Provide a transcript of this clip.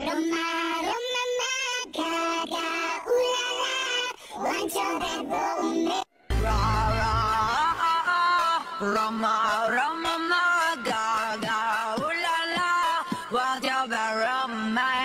Rumma, rumma, ga, ga, ooh la la, want your bad boy me. Ra, ra, ah, ah, ah, rumma, rumma, ga, ga, ooh la la, want your bad rumma.